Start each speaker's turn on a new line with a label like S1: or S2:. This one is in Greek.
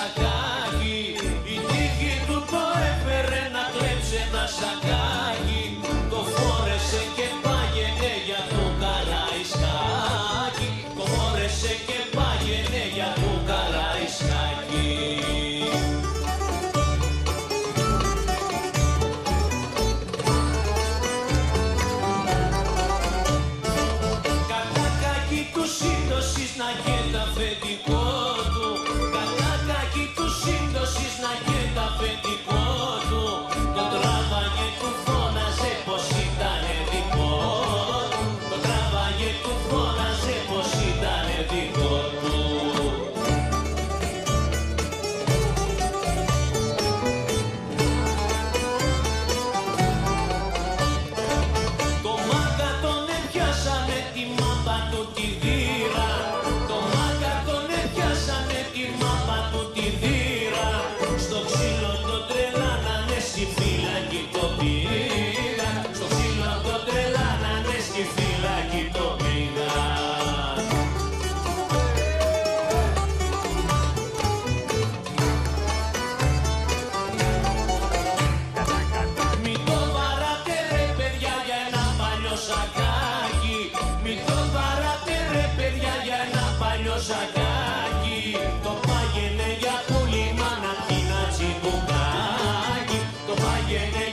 S1: σακάκι. Η τύχη του το έφερε να κλέψει ένα σακάκι. Το φόρεσε και πάγαινε για το καραϊσκάκι. Το φόρεσε και πάγαινε για το καραϊσκάκι. Κατακάκι του σύντοσης να και τα φετικό του τη δίρα. Το μάγκα τον έπιασανε τη μάπα του τη δίρα. ζακάκι το πάγαινε για πουλί την τσιμπουκάκι το πάγαινε